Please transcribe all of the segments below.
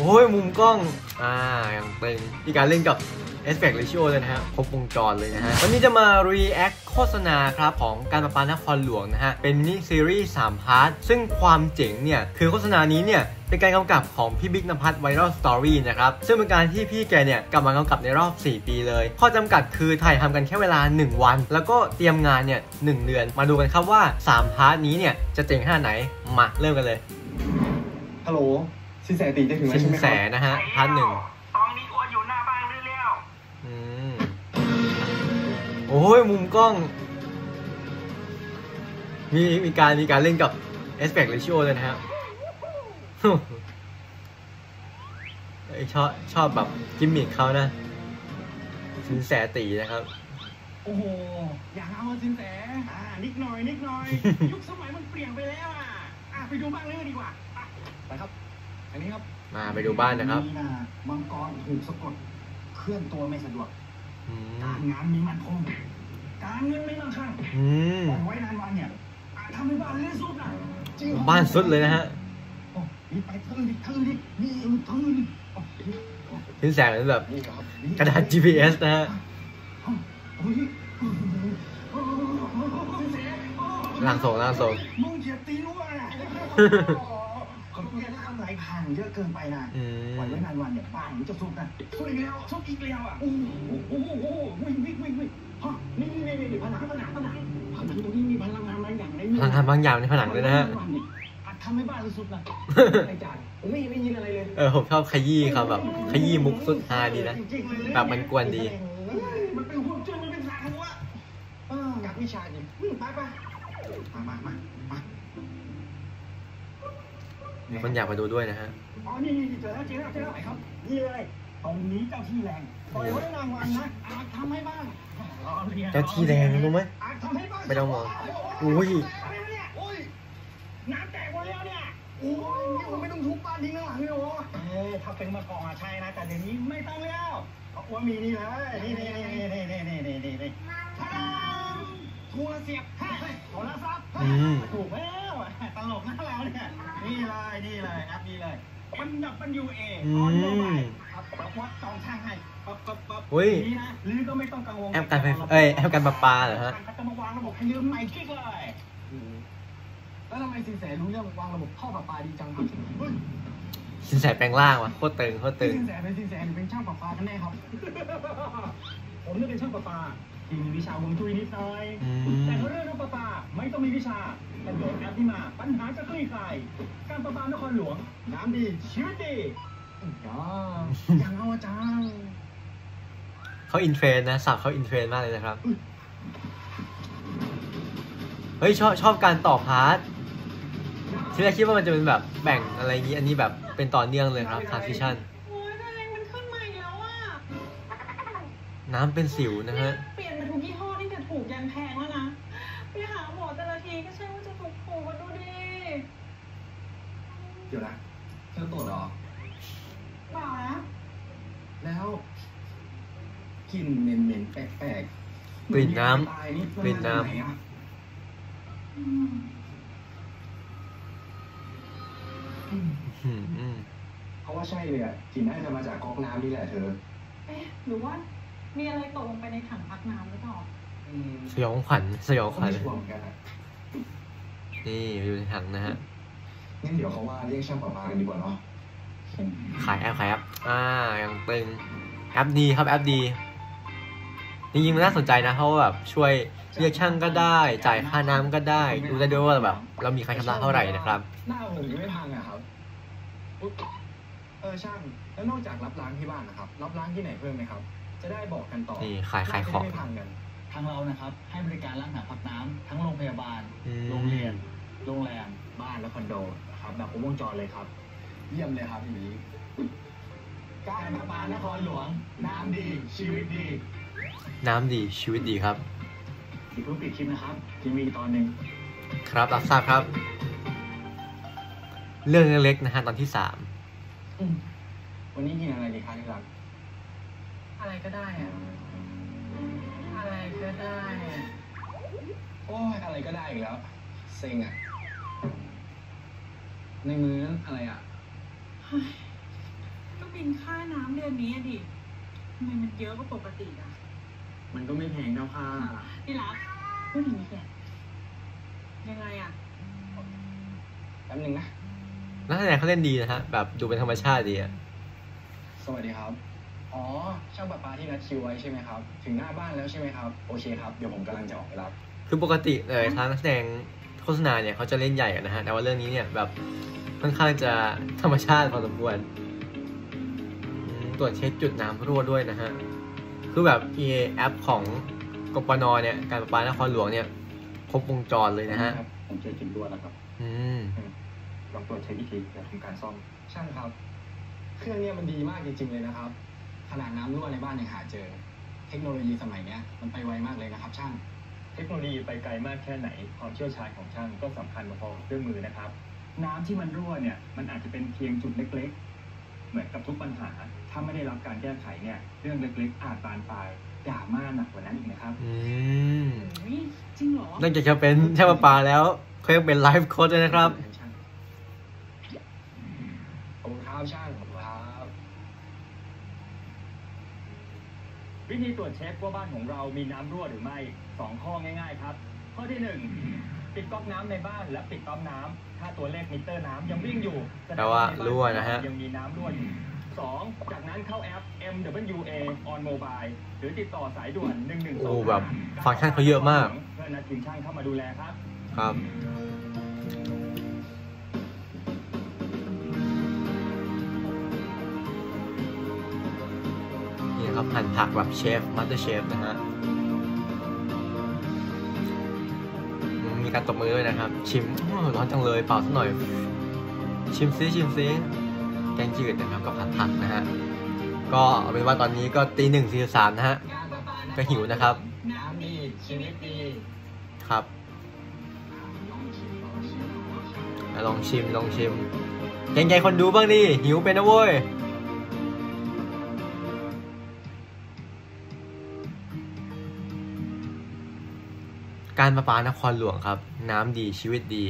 โอ้ยมุมกล้อง อ่าอย่างตึงมีการเล่นกับ Aspect Ratio เลยนะฮะ ครบวงจรเลยนะฮะ วันนี้จะมา react โฆษณาครับ ของการประปานครหลวงนะฮะ เป็นมินิซีรีส์3 part ซึ่งความเจ๋งเนี่ย คือโฆษณานี้เนี่ยเป็นการกำกับของพี่บิ๊กนภัทรไวรัลสตอรี่นะครับ ซึ่งเป็นการที่พี่แกเนี่ยกลับมากำกับในรอบ 4 ปีเลย ข้อจำกัดคือถ่ายทำกันแค่เวลา 1 วัน แล้วก็เตรียมงานเนี่ย1เดือน มาดูกันครับว่า 3 part นี้เนี่ยจะเจ๋งขนาดไหน มาเริ่มกันเลย ฮัลโหล สินแสตีจะถึงแล้วสิใช่นไหมคแสรับนะฮะพาร์ทหนึ่งตอนนี้อ้วนอยู่หน้าบ้านเร็วอืมโอ้ยมุมกล้อง มีมีการมีการเล่นกับ aspect ratio เลยนะฮะ เอ้ยชอบชอบแบบกิมมิคเขานะ สินแสตีนะครับๆโอ้โห อยากเอาสินแสอ่านิดหน่อยนิดหน่อย ยุคสมัยมันเปลี่ยนไปแล้วอะอะไปดูบ้างเลยดีกว่าอะไปครับ อันนี้ครับมาไปดูบ้านนะครับนี่นะมังกรถูกสะกด เคลื่อนตัวไม่สะดวก อืมการงานมีมันคง การเงินไม่มั่งคั่งอืมปล่อยไว้นานวันเนี่ยอาจทำให้บ้านเละสุดนะจริงเหรอบ้านสุดเลยนะฮะโอ้นี่ไปทื่อดิทื่อดินี่ทื่อดิโอ้ยสินแสเหมือนแบบนี่ครับกระดาษ GPS นะฮะเฮ้ยโอ้ยล่างทรงล่างทรงมึงเหยียบตีนว่าน่ะเขาต้องเรี ยนทำไรพังเยอะเกินไปนะอืปล่อยมไว้นานวันเนี่ยบ้านมันจะสุกนะสุกอีกแล้วสุกอีกแล้วอะโอ้โหโอ้โหโอ้โหวิ่งวิ่งวิ่งวิ่งฮะนี่นี่นี่นี่ผนังผนังผนังผนังตรงนี้มีพลังงานบางอย่างในพลังงานบางอย่างในผนังเลยนะฮะอาจทำให้บ้านสุดนะไอ้จานผมไม่ไม่ยินอะไรเลยเออผมชอบขยี้เขาแบบขยี้มุกสุดฮาดีนะแบบมันกวนดี มันเป็นหุ่นจุ้ยมันเป็นสารหัวเออกับวิชาดิไปไปมามามามา มี คนอยากมาดูด้วยนะฮะ อ๋อนี่นี่เจอแล้วเจอแล้วเจอแล้วไหนครับ นี่เลย ตรงนี้เจ้าที่แรงปล่อยไว้นานวันนะอาจทำให้บ้านล้อลียนเจ้าที่แรงรู้ไหมอาจทำให้บ้านไม่ต้องมองอุ้ยอะไรวะเนี่ยโอ้ยน้ำแตกหมดแล้วเนี่ยโอ้ยนี่ผมไม่ต้องทุบบ้านทิ้งข้างหลังเลยเหรอเอ้ยถ้าเป็นเมื่อก่อนอะใช่นะ แต่เดี๋ยวนี้ไม่ต้องแล้วเพราะว่ามีนี่เลยนี่นี่นี่นี่นี่นี่นี่นี่นี่ทาดามทัวร์เสียบให้โทรศัพท์ให้อืมถูกแล้วต ลกนะเราเนี่ย นี่เลยนี่เลยแอปนี้เลยมันดับมันยูเออืออนโมบายมครับแล้ววัดจองช่างให้ปั๊บปั๊บปั๊บอุ้ยนี่นะหรือก็ไม่ต้องกังวลแอปการไฟเอ้ยแอปการประปาเหรอฮะเขาจะมาวางระบบให้ยืมใหม่กิ๊กเลยแล้วทำไมสินแสรู้เรื่องวางระบบท่อประปาดีจังครับเฮ้ยสินแสแปลงร่างวะโคตรตึงโคตรตึงสินแสเป็นสินแสหรือเป็นช่างประปากันแน่ครับ ผมเนี่ยเป็นช่างประปาที่มีวิชาฮวงจุ้ยนิดหน่อยอืแต่มเรื่องประปาไม่ต้องมีวิชา แต่โหลดแอปนี้มาปัญหาจะคลี่คลาย การประปานครหลวง น้ำดี ชีวิตดีอ๋ออย่างเอาอาจารย์เขา in trend นะครับเขา in trend มากเลยนะครับ เฮ้ยชอบชอบการต่อ part ที่แรกคิดว่ามันจะเป็นแบบแบ่งอะไรอย่างนี้ อันนี้แบบเป็นต่อเนื่องเลยครับ transition โอ้ยแรงมันขึ้นมาอีกแล้วอะน้ำเป็นสิวนะฮะ เปลี่ยนมาทุกยี่ห้อนี่แต่ถูกยันแพงแล้วนะ ไปหาหมอแต่ละทีก็ใช่ว่าจะถูกถูกๆมาดูดิ เดี๋ยวนะ เธอตรวจเหรอ เปล่านะ แล้วกลิ่นเหม็นๆแปลกๆกลิ่นน้ำตายนี่กลิ่นน้ำมาจากไหอะอืมอืมอืมเพราะว่าใช่เลยอะกลิ่นน่าจะมาจากก๊อกน้ำนี่แหละเธอเอ๊ะ หรือว่า มีอะไรตกลงไปในถังพักน้ำหรือเปล่า อืมสยองขวัญสยองก็ขวัไม่ญชัวร์เหมือนกันอะนี่อยู่ในถังนะฮะ งั้นเดี๋ยวเขาว่าเรียกช่างประปากันดีกว่าเนาะขายแอปขายแอปอ่าอย่างตึงแอปดีครับแอปดีจริงๆมันน่าสนใจนะเพราะว่าแบบช่วยเรียกช่างก็ได้ จ่ายค่าน้ำก็ได้ดูได้ด้วยว่าแบบ เรามีใครชำระเท่าไหร่นะครับหน้าผมยังไม่พังอะครับอุ๊ยเออช่างแล้วนอกจากรับล้างที่บ้านนะครับรับล้างที่ไหนเพิ่มไหมครับ จะได้บอกกันต่อนี่ขายขายของจะได้ไม่พังกันทางเรานะครับ ให้บริการล้างถังพักน้ำทั้งโรงพยาบาลอืมโรงเรียน โรงแรม บ้านและคอนโดนะครับแบบครบวงจรเลยครับ เยี่ยมเลยครับอย่างนี้การประปานครหลวง น้ำดี ชีวิตดี น้ำดีชีวิตดีครับอีกเพิ่งปิดคลิปนะครับที่มีตอนหนึ่งครับรับทราบครับ เรื่องเล็กๆนะฮะตอนที่สามอืมวันนี้กินอะไรดีคะที่รักอะไรก็ได้อะอะไรก็ได้อะโอ้ยอะไรก็ได้อีกแล้ว เซ็งอะในมือนั้นอะไรอะเฮ้ยบินค่าน้ำเดือนนี้อะดิทำไมมันเยอะกว่าปกติอะมันก็ไม่แพงเท่าค่าพี่รักพูดอย่างนี้แกยังไงอะแป๊บนึงนะนักแสดงเขาเล่นดีนะฮะ แบบดูเป็นธรรมชาติดีอะสวัสดีครับ อ๋อช่างประปาที่นัดคิวไว้ใช่ไหมครับ ถึงหน้าบ้านแล้วใช่ไหมครับ โอเคครับ เดี๋ยวผมกำลังจะออกไปรับ คือปกติเลยทางนักแสดงโฆษณาเนี่ยเขาจะเล่นใหญ่กันนะฮะแต่ว่าเรื่องนี้เนี่ยแบบค่อนข้างจะธรรมชาติพอสมควรอืมตรวจเช็คจุดน้ำรั่วด้วยนะฮะ คือแบบ EA แอปของกปนเนี่ย การประปานครหลวงเนี่ย ครบวงจรเลยนะฮะ ผมเช็คจุดรั่วแล้วครับ อืม ลองตรวจเช็คอีกทีเดี๋ยวทำการซ่อมช่างครับ เครื่องเนี้มันดีมากจริงๆเลยนะครับ ขนาดน้ำรั่วในบ้านยังหาเจอ เทคโนโลยีสมัยเนี้ยมันไปไวมากเลยนะครับช่าง เทคโนโลยีไปไกลมากแค่ไหน ความเชี่ยวชาญของช่างก็สำคัญพอๆกับเครื่องมือนะครับ น้ำที่มันรั่วเนี่ยมันอาจจะเป็นเพียงจุดเล็ก ๆ เหมือนกับทุกปัญหา ถ้าไม่ได้รับการแก้ไขเนี่ยเรื่องเล็กๆ อาจบานปลายดราม่าหนักกว่านั้นอีกนะครับ อืมโอ้ยจริงเหรอนอกจากจะเป็นช่างประปาแล้วเขายังเป็นไลฟ์โค้ชด้วยนะครับช่างขอบคุณครับช่างขอบคุณครับ วิธีตรวจเช็คว่าบ้านของเรามีน้ำรั่วหรือไม่ 2 ข้อง่าย ๆ ครับ ข้อที่ 1 ปิดก๊อกน้ำในบ้านและปิดก๊อกน้ำถ้าตัวเลขมิเตอร์น้ำยังวิ่งอยู่สดงแปลว่าในบ้รั่วนะฮะ ยังมีน้ำรั่วอยู่ 2. จากนั้นเข้าแอป MWA on mobile หรือติดต่อสายด่วน 1125โอ้แบบฟังก์ชันเขาเยอะมาก เพื่อนัดทีมช่างเข้ามาดูแลครับ ครับ ครับหั่นผักแบบเชฟมาสเตอร์เชฟนะฮะมีการตบมือด้วยนะครับ ชิมร้อนจังเลยเปล่าสักหน่อย ชิมซิชิมซิแกงจืดนะครับกับผัดผักนะฮะก็เอาเป็นว่าตอนนี้ก็ตีหนึ่งสี่สามนะฮะก็หิวนะครับน้ำดีชีวิตดีครับลองชิมลองชิมเกรงใจคนดูบ้างดิหิวเป็นนะเว้ย การประปานครหลวงครับ น้ำดีชีวิตดี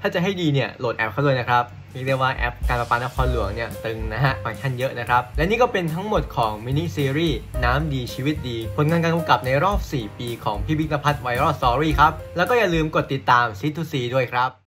ถ้าจะให้ดีเนี่ยโหลดแอปเขาเลยนะครับเรียกได้ว่าแอปการประปานครหลวงเนี่ยตึงนะฮะฟังก์ชันเยอะนะครับ และนี่ก็เป็นทั้งหมดของมินิซีรีส์น้ำดีชีวิตดี ผลงานการกำกับในรอบ 4 ปีของพี่บิ๊กนภัทรไวรัลสตอรี่ครับ แล้วก็อย่าลืมกดติดตามซีทูซีด้วยครับ